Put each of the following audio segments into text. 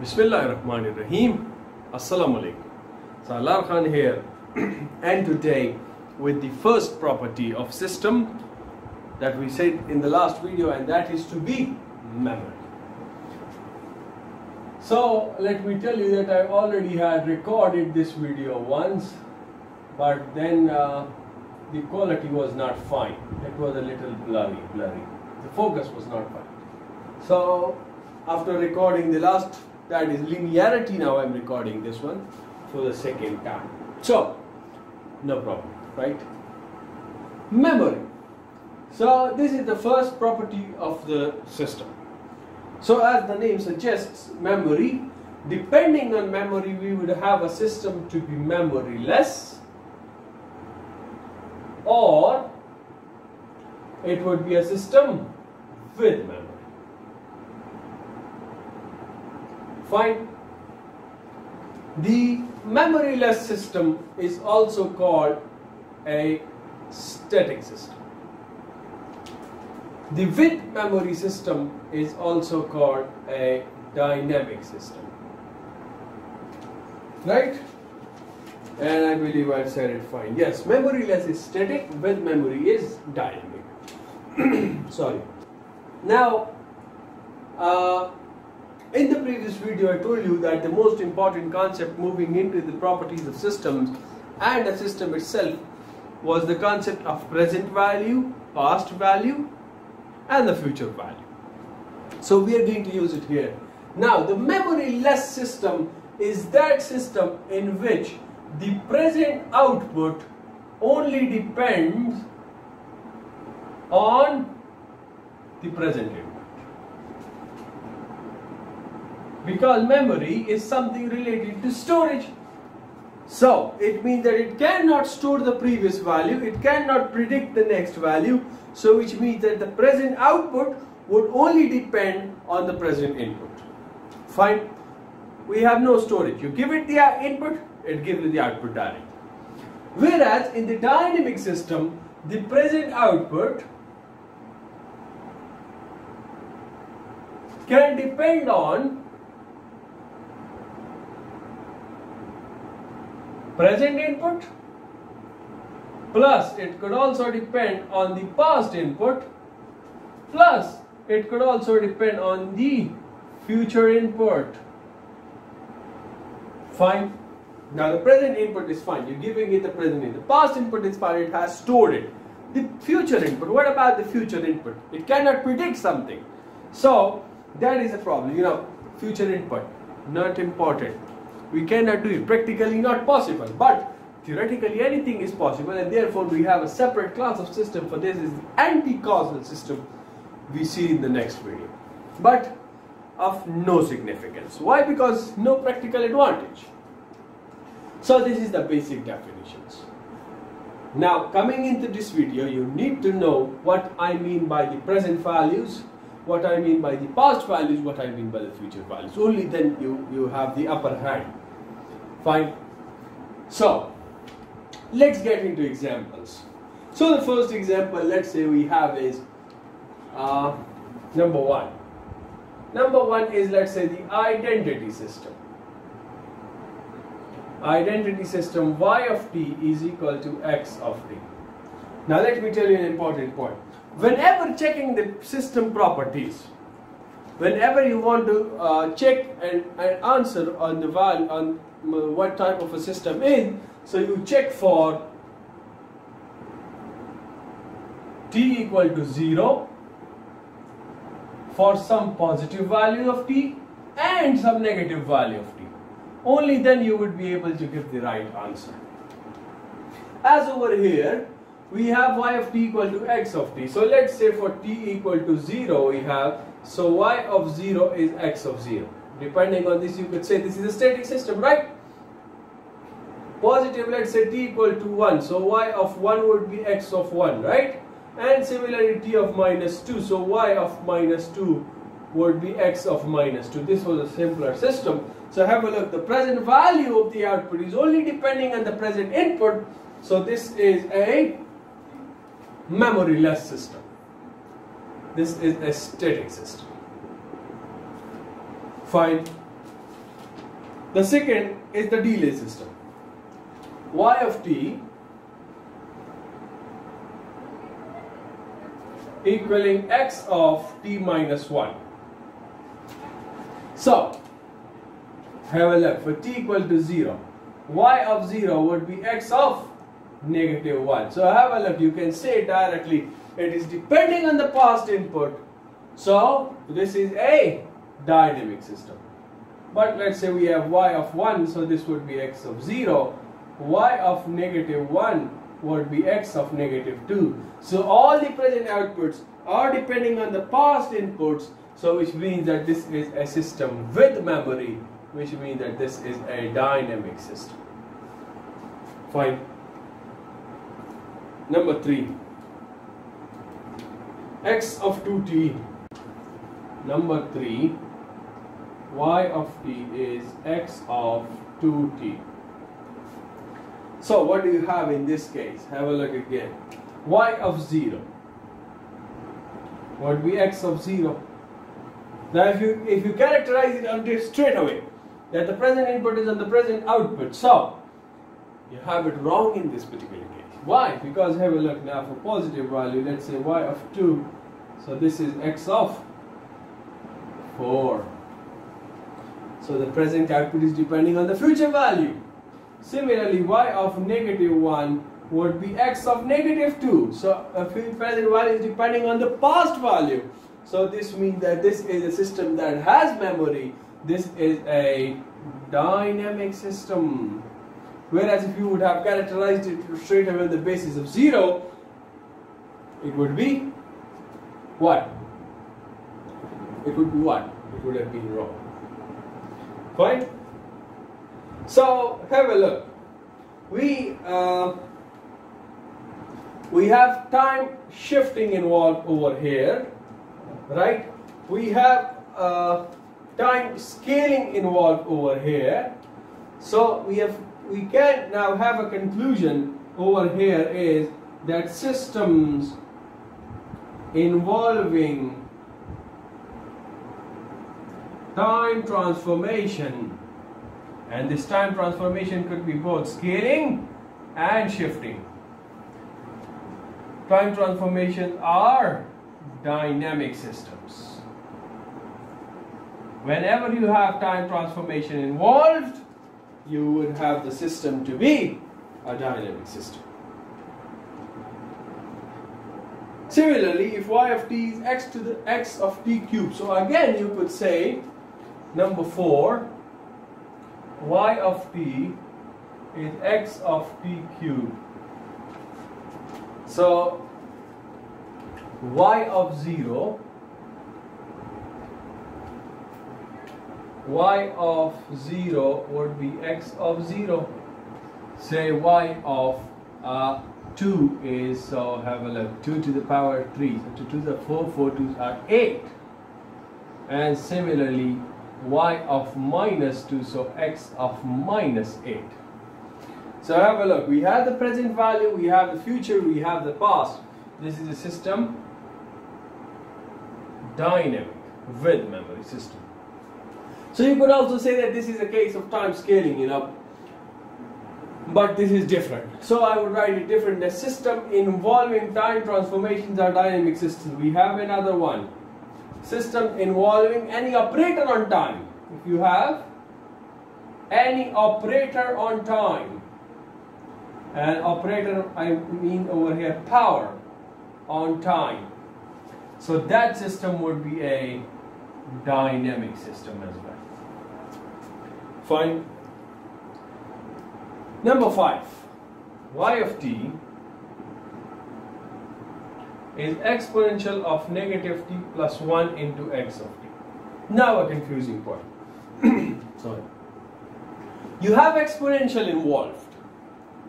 Bismillahirrahmanirrahim. Assalamu alaikum. Salaar Khan here and today with the first property of system that we said in the last video and that is to be memory. So let me tell you that I already had recorded this video once but then uh, the quality was not fine. It was a little blurry, blurry. The focus was not fine. So after recording the last that is linearity now I'm recording this one for the second time. So no problem, right? Memory. So this is the first property of the system. So as the name suggests, memory, depending on memory, we would have a system to be memoryless or it would be a system with memory. Fine. The memoryless system is also called a static system. The with memory system is also called a dynamic system. Right? And I believe I said it fine. Yes, memoryless is static, with memory is dynamic. Sorry. Now, uh, in the previous video I told you that the most important concept moving into the properties of systems and a system itself was the concept of present value, past value and the future value. So we are going to use it here. Now the memoryless system is that system in which the present output only depends on the present input. Because memory is something related to storage. So it means that it cannot store the previous value, it cannot predict the next value, so which means that the present output would only depend on the present input. Fine. We have no storage. You give it the input, it gives you the output directly. Whereas in the dynamic system, the present output can depend on present input plus it could also depend on the past input plus it could also depend on the future input. Fine. Now the present input is fine. You're giving it the present input. The past input is fine. It has stored it. The future input. What about the future input? It cannot predict something. So that is a problem. You know future input not important we cannot do it. Practically not possible. But theoretically anything is possible and therefore we have a separate class of system for this. Is anti-causal system we see in the next video. But of no significance. Why? Because no practical advantage. So this is the basic definitions. Now coming into this video you need to know what I mean by the present values what I mean by the past values, what I mean by the future values. Only then you, you have the upper hand. Fine. So, let's get into examples. So the first example, let's say we have is uh, number one. Number one is let's say the identity system. Identity system y of t is equal to x of t. Now let me tell you an important point whenever checking the system properties, whenever you want to uh, check and, and, answer on the value on what type of a system is, so you check for t equal to 0 for some positive value of t and some negative value of t. Only then you would be able to give the right answer. As over here, we have y of t equal to x of t. So let's say for t equal to 0 we have, so y of 0 is x of 0. Depending on this you could say this is a static system, right? Positive, let's say t equal to 1, so y of 1 would be x of 1, right? And similarly t of minus 2, so y of minus 2 would be x of minus 2. This was a simpler system. So have a look, the present value of the output is only depending on the present input. So this is a memoryless system. This is a static system. Fine. The second is the delay system. y of t equaling x of t minus 1. So, have a look. For t equal to 0, y of 0 would be x of negative 1. So have a look. You can say directly it is depending on the past input. So this is a dynamic system. But let's say we have y of 1, so this would be x of 0. y of negative 1 would be x of negative 2. So all the present outputs are depending on the past inputs, so which means that this is a system with memory, which means that this is a dynamic system. Fine. Number 3. x of 2t. Number 3. y of t is x of 2t. So what do you have in this case? Have a look again. y of 0 would be x of 0. Now if you if you characterize it until straight away that the present input is on the present output, so you have it wrong in this particular case. Why? Because have a look now for positive value, let's say y of 2, so this is x of 4. So the present output is depending on the future value. Similarly, y of negative 1 would be x of negative 2. So a present value is depending on the past value. So this means that this is a system that has memory. This is a dynamic system. Whereas if you would have characterized it straight away on the basis of 0, it would be what? It would be what? It would have been wrong. Fine? So have a look. We uh, we have time shifting involved over here, right? We have uh, time scaling involved over here. So we have we can now have a conclusion over here is that systems involving time transformation and this time transformation could be both scaling and shifting time transformation are dynamic systems. Whenever you have time transformation involved, you would have the system to be a dynamic system. Similarly, if y of t is x to the x of t cubed, so again you could say number 4, y of t is x of t cubed so y of 0 y of 0 would be x of 0 say y of uh, 2 is so have a look 2 to the power 3 so 2 to the 4 4 2 are 8 and similarly y of minus 2 so x of minus 8 so have a look. We have the present value, we have the future, we have the past. This is a system dynamic with memory system. So you could also say that this is a case of time scaling, you know, but this is different. So I would write it different. The system involving time transformations are dynamic systems. We have another one. System involving any operator on time. If you have any operator on time, and operator I mean over here power on time so that system would be a dynamic system as well fine number five y of t is exponential of negative t plus 1 into x of t now a confusing point sorry you have exponential involved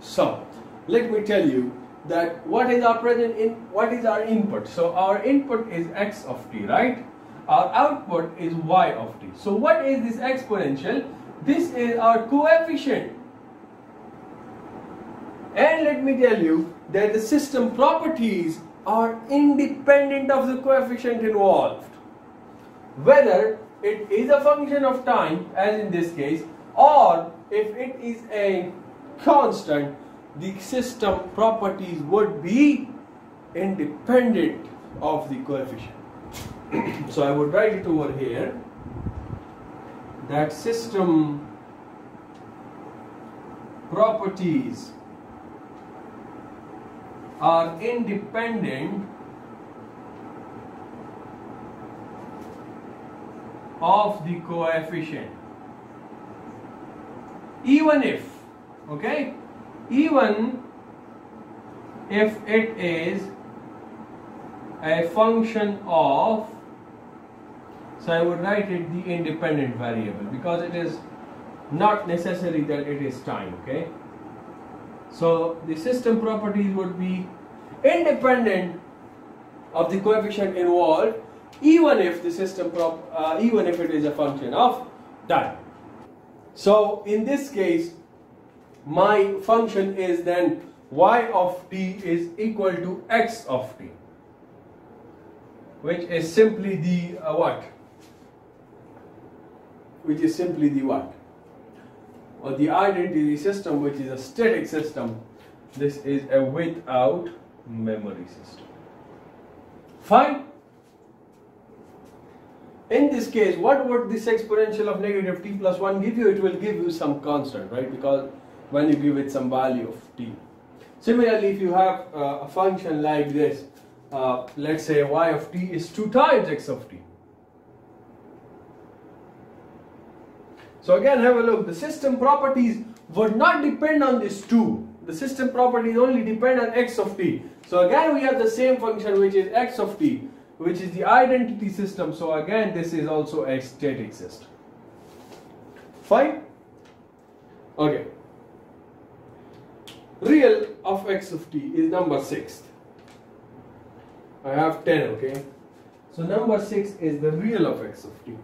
so, let me tell you that what is our present in what is our input? So our input is x of t, right? Our output is y of t. So what is this exponential? This is our coefficient. And let me tell you that the system properties are independent of the coefficient involved. Whether it is a function of time, as in this case, or if it is a constant the system properties would be independent of the coefficient so I would write it over here that system properties are independent of the coefficient. Even if okay even if it is a function of so I would write it the independent variable because it is not necessary that it is time okay? So the system properties would be independent of the coefficient involved even if the system prop uh, even if it is a function of time. So in this case my function is then y of t is equal to x of t which is simply the uh, what which is simply the what? Or the identity system which is a static system. This is a without memory system. Fine. In this case what would this exponential of negative t plus 1 give you? It will give you some constant right? Because when you give it some value of t. Similarly if you have uh, a function like this uh, let's say y of t is 2 times x of t So again have a look, the system properties would not depend on this 2. The system properties only depend on x of t. So again we have the same function which is x of t which is the identity system. So again this is also a static system. Fine? Okay. Real of x of t is number 6. I have 10 okay. So number 6 is the real of x of t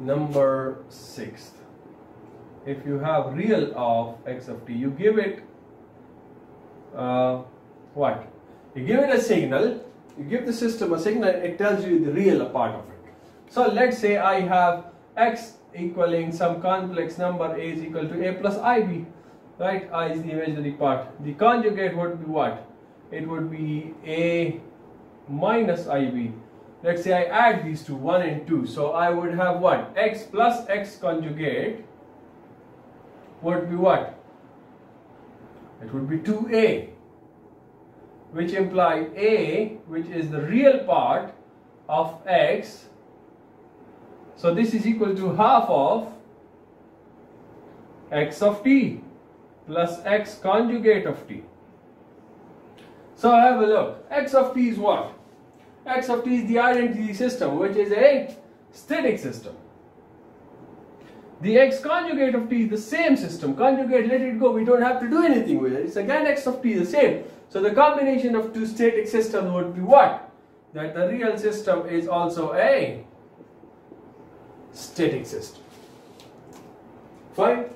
number sixth. If you have real of x of t, you give it uh, what? You give it a signal, you give the system a signal, it tells you the real part of it. So let's say I have x equaling some complex number a is equal to a plus ib, right? i is the imaginary part. The conjugate would be what? It would be a minus ib let's say I add these two, 1 and 2. So I would have what? x plus x conjugate would be what? It would be 2a, which implies a, which is the real part of x. So this is equal to half of x of t plus x conjugate of t. So have a look. x of t is what? X of t is the identity system which is a static system. The x conjugate of t is the same system. Conjugate, let it go. We don't have to do anything with it. It's again x of t the same. So the combination of two static systems would be what? That the real system is also a static system. Fine?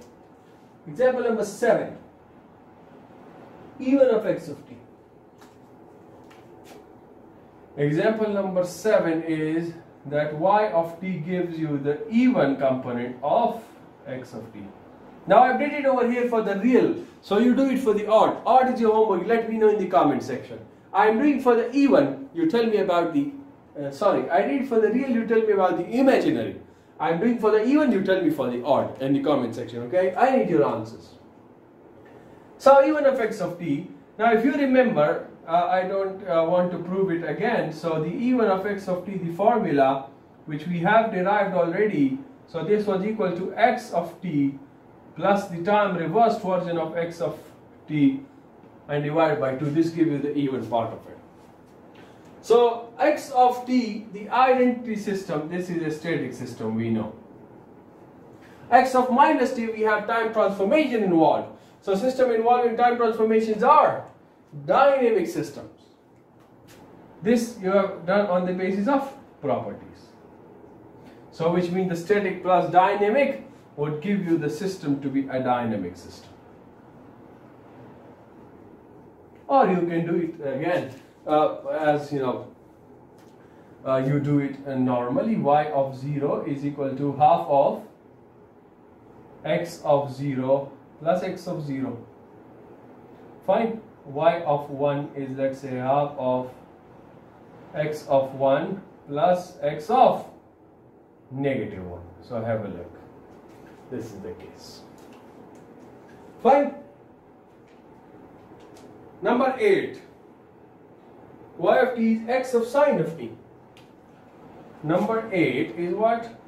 Example number 7. Even of x of t. Example number 7 is that y of t gives you the even component of x of t. Now I've did it over here for the real, so you do it for the odd. Odd is your homework, let me know in the comment section. I'm doing for the even, you tell me about the, uh, sorry, I did for the real, you tell me about the imaginary. I'm doing for the even, you tell me for the odd in the comment section, okay? I need your answers. So even of x of t, now if you remember, uh, I don't uh, want to prove it again. So the even of x of t, the formula which we have derived already, so this was equal to x of t plus the time reversed version of x of t and divided by 2. This gives you the even part of it. So x of t, the identity system, this is a static system we know. x of minus t, we have time transformation involved. So system involving time transformations are dynamic systems. This you have done on the basis of properties. So which means the static plus dynamic would give you the system to be a dynamic system. Or you can do it again uh, as you know uh, you do it uh, normally y of 0 is equal to half of x of 0 plus x of 0. Fine. Y of 1 is let's say half of x of 1 plus x of negative 1. So have a look. This is the case. Fine. Number 8. y of t is x of sine of t. Number 8 is what?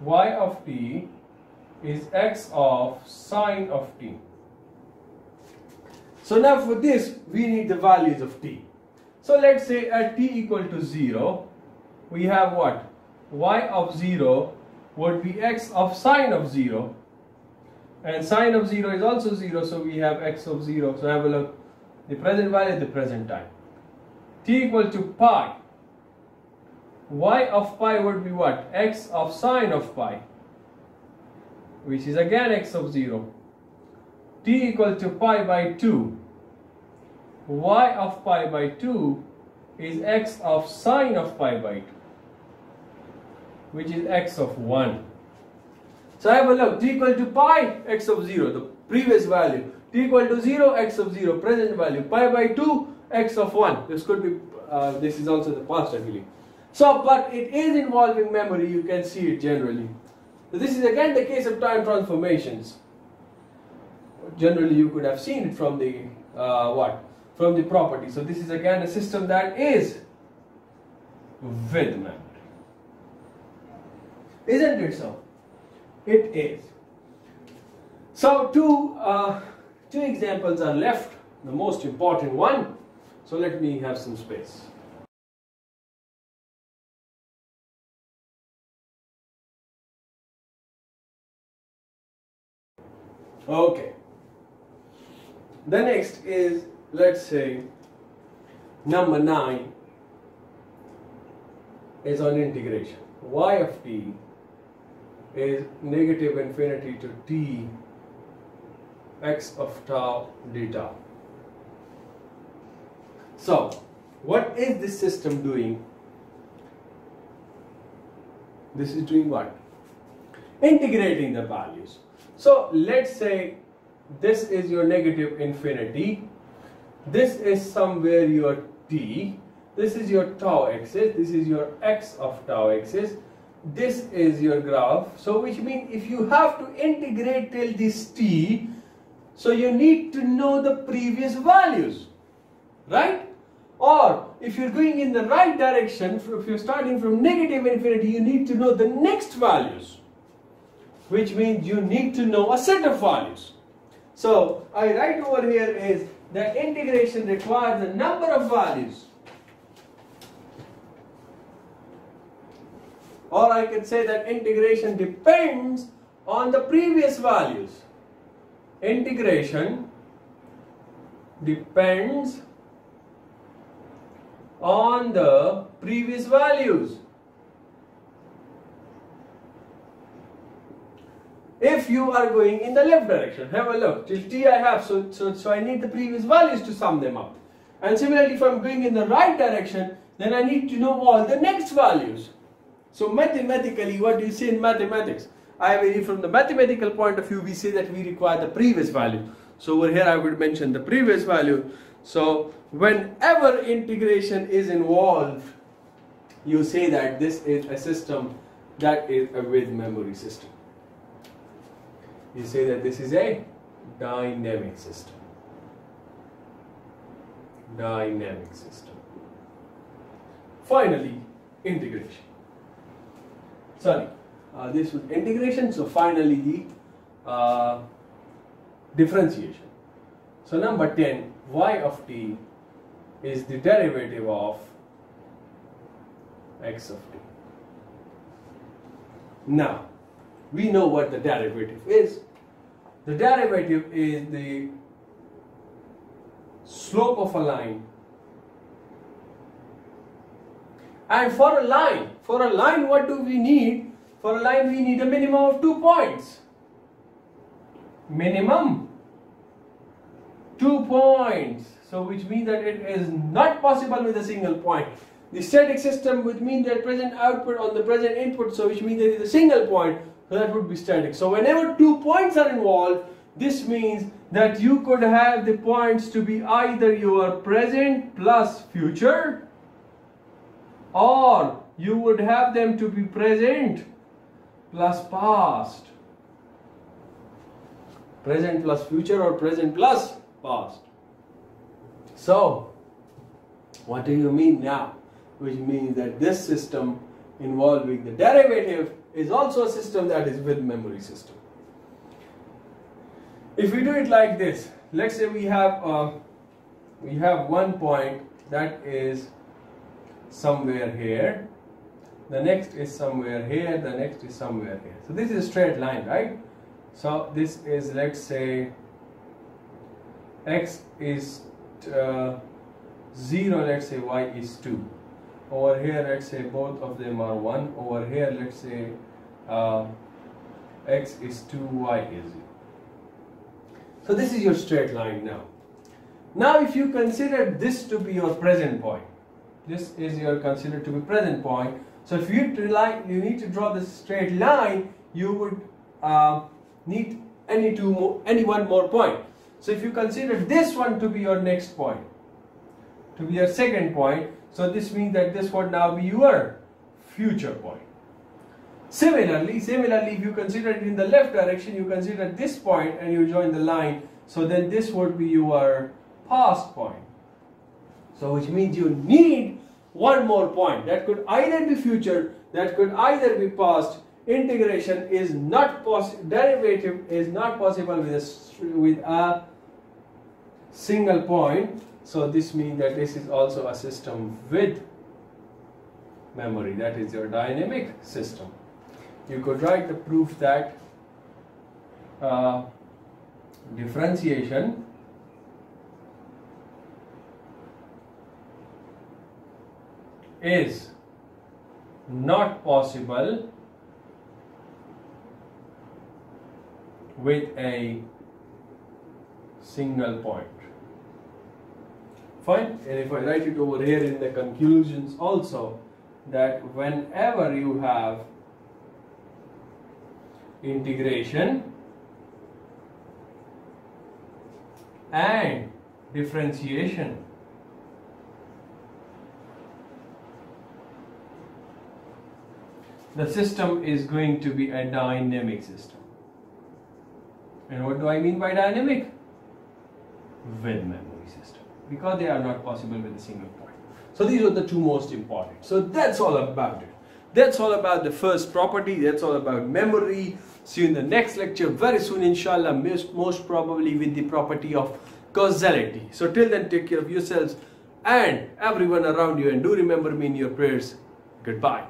y of t is x of sine of t. So now for this, we need the values of t. So let's say at t equal to 0, we have what? y of 0 would be x of sine of 0. And sine of 0 is also 0, so we have x of 0. So have a look. The present value, at the present time. t equal to pi. y of pi would be what? x of sine of pi which is again x of 0 t equal to pi by 2 y of pi by 2 is x of sine of pi by 2 which is x of 1 so have a look. t equal to pi x of 0 the previous value. t equal to 0 x of 0 present value. Pi by 2 x of 1 this could be uh, this is also the past I believe. So but it is involving memory. You can see it generally. So this is again the case of time transformations. Generally, you could have seen it from the uh, what? From the property. So this is again a system that is with memory. Isn't it so? It is. So two, uh, two examples are left. The most important one. So let me have some space. Okay. The next is, let's say, number 9 is on integration. y of t is negative infinity to t x of tau d tau. So, what is this system doing? This is doing what? Integrating the values. So let's say this is your negative infinity. This is somewhere your t. This is your tau axis. This is your x of tau axis. This is your graph. So which means if you have to integrate till this t, so you need to know the previous values. Right? Or if you're going in the right direction, if you're starting from negative infinity, you need to know the next values which means you need to know a set of values. So I write over here is that integration requires a number of values. Or I can say that integration depends on the previous values. Integration depends on the previous values. If you are going in the left direction have a look. Till t I have so, so, so I need the previous values to sum them up. And similarly if I'm going in the right direction then I need to know all the next values. So mathematically what do you say in mathematics? I mean from the mathematical point of view we say that we require the previous value. So over here I would mention the previous value. So whenever integration is involved you say that this is a system that is a with memory system you say that this is a dynamic system. Dynamic system. Finally, integration. Sorry, uh, this was integration, so finally the uh, differentiation. So number 10, y of t is the derivative of x of t. Now, we know what the derivative is. The derivative is the slope of a line. And for a line, for a line what do we need? For a line we need a minimum of two points. Minimum two points. So which means that it is not possible with a single point. The static system would mean that present output on the present input, so which means there is a single point that would be static. So whenever two points are involved, this means that you could have the points to be either your present plus future or you would have them to be present plus past. Present plus future or present plus past. So, what do you mean now? Which means that this system involving the derivative is also a system that is with memory system. If we do it like this, let's say we have uh, we have one point that is somewhere here, the next is somewhere here, the next is somewhere here. So this is a straight line, right? So this is let's say x is uh, 0, let's say y is 2 over here let's say both of them are 1 over here let's say uh, x is 2 y is 0 so this is your straight line now. Now if you consider this to be your present point this is your considered to be present point. So if you rely, you need to draw this straight line you would uh, need any two more, any one more point. So if you consider this one to be your next point to be your second point so this means that this would now be your future point. Similarly, similarly, if you consider it in the left direction, you consider this point and you join the line. So then this would be your past point. So which means you need one more point. That could either be future, that could either be past. Integration is not possible, derivative is not possible with a, with a single point so this means that this is also a system with memory. That is your dynamic system. You could write the proof that uh, differentiation is not possible with a single point. Fine. And if I write it over here in the conclusions also that whenever you have integration and differentiation the system is going to be a dynamic system and what do I mean by dynamic with memory system because they are not possible with a single point. So these are the two most important. So that's all about it. That's all about the first property. That's all about memory. See you in the next lecture very soon inshallah most, most probably with the property of causality. So till then take care of yourselves and everyone around you and do remember me in your prayers. Goodbye.